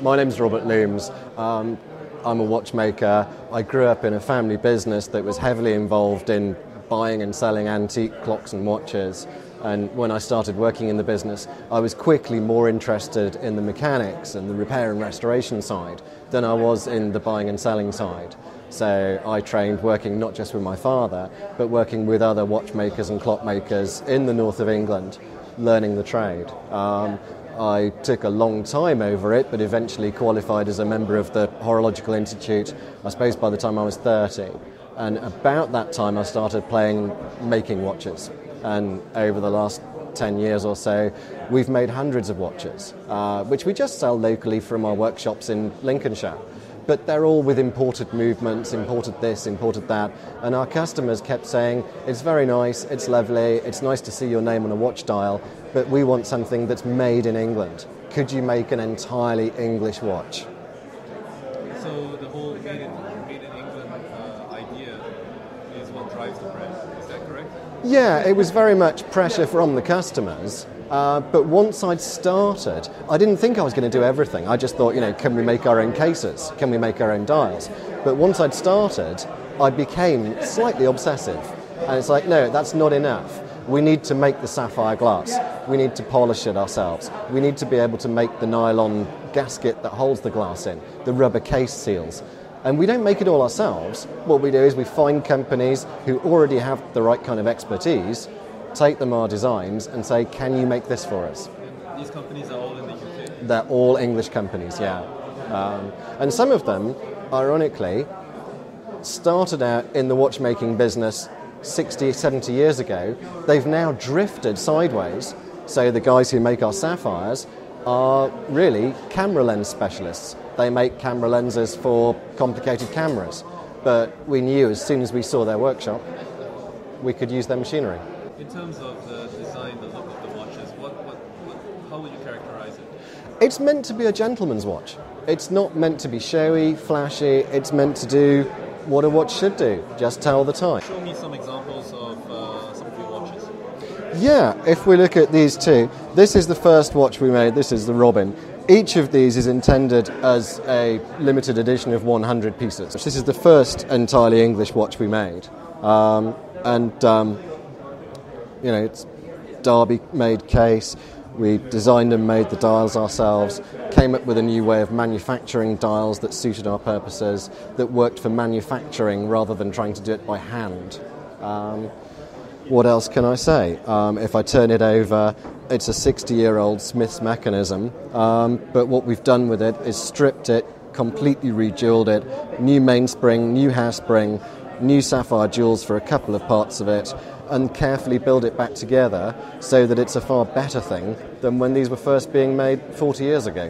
my name's Robert Loomes. Um, I'm a watchmaker. I grew up in a family business that was heavily involved in buying and selling antique clocks and watches. And when I started working in the business, I was quickly more interested in the mechanics and the repair and restoration side than I was in the buying and selling side. So I trained working not just with my father, but working with other watchmakers and clockmakers in the north of England, learning the trade. Um, I took a long time over it, but eventually qualified as a member of the Horological Institute, I suppose by the time I was 30. And about that time, I started playing making watches. And over the last 10 years or so, we've made hundreds of watches, uh, which we just sell locally from our workshops in Lincolnshire but they're all with imported movements, imported this, imported that. And our customers kept saying, it's very nice, it's lovely, it's nice to see your name on a watch dial, but we want something that's made in England. Could you make an entirely English watch? So the whole made in, made in England uh, idea is what drives the brand. Is that correct? Yeah, it was very much pressure from the customers. Uh, but once I'd started, I didn't think I was going to do everything. I just thought, you know, can we make our own cases? Can we make our own dials? But once I'd started, I became slightly obsessive. And it's like, no, that's not enough. We need to make the sapphire glass. We need to polish it ourselves. We need to be able to make the nylon gasket that holds the glass in, the rubber case seals. And we don't make it all ourselves. What we do is we find companies who already have the right kind of expertise take them our designs and say, can you make this for us? And these companies are all in the UK? They're all English companies, yeah. Um, and some of them, ironically, started out in the watchmaking business 60, 70 years ago. They've now drifted sideways. So the guys who make our sapphires are really camera lens specialists. They make camera lenses for complicated cameras. But we knew as soon as we saw their workshop, we could use their machinery. In terms of the design, the look of the watches, what, what, what, how would you characterize it? It's meant to be a gentleman's watch. It's not meant to be showy, flashy. It's meant to do what a watch should do, just tell the time. Show me some examples of uh, some of your watches. Yeah, if we look at these two, this is the first watch we made, this is the Robin. Each of these is intended as a limited edition of 100 pieces. This is the first entirely English watch we made. Um, and um, you know, it's Derby made case. We designed and made the dials ourselves, came up with a new way of manufacturing dials that suited our purposes, that worked for manufacturing rather than trying to do it by hand. Um, what else can I say? Um, if I turn it over, it's a 60 year old Smith's mechanism, um, but what we've done with it is stripped it, completely rejeweled it, new mainspring, new hairspring, new sapphire jewels for a couple of parts of it, and carefully build it back together so that it's a far better thing than when these were first being made 40 years ago.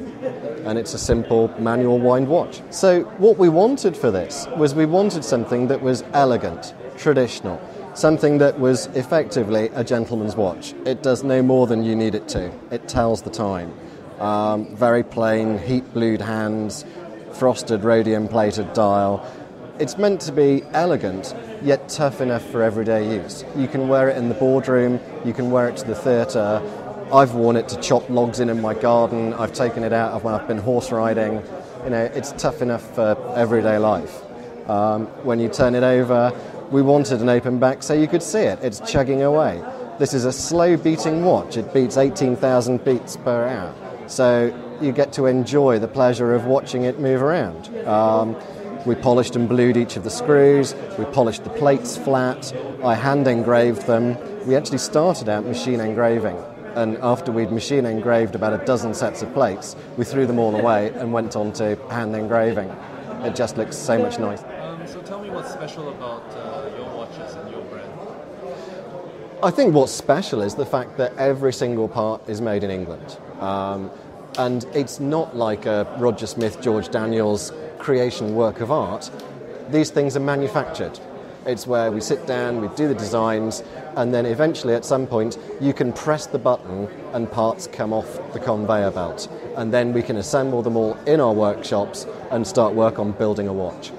And it's a simple manual wind watch. So, what we wanted for this was we wanted something that was elegant, traditional, something that was effectively a gentleman's watch. It does no more than you need it to, it tells the time. Um, very plain, heat blued hands, frosted rhodium plated dial. It's meant to be elegant, yet tough enough for everyday use. You can wear it in the boardroom, you can wear it to the theatre. I've worn it to chop logs in in my garden, I've taken it out when I've been horse riding. You know, it's tough enough for everyday life. Um, when you turn it over, we wanted an open back so you could see it. It's chugging away. This is a slow beating watch, it beats 18,000 beats per hour. So you get to enjoy the pleasure of watching it move around. Um, we polished and blued each of the screws, we polished the plates flat, I hand engraved them. We actually started out machine engraving, and after we'd machine engraved about a dozen sets of plates, we threw them all away and went on to hand engraving. It just looks so much nicer. Um, so tell me what's special about uh, your watches and your brand. I think what's special is the fact that every single part is made in England. Um, and it's not like a Roger Smith, George Daniels creation work of art. These things are manufactured. It's where we sit down, we do the designs, and then eventually at some point you can press the button and parts come off the conveyor belt. And then we can assemble them all in our workshops and start work on building a watch.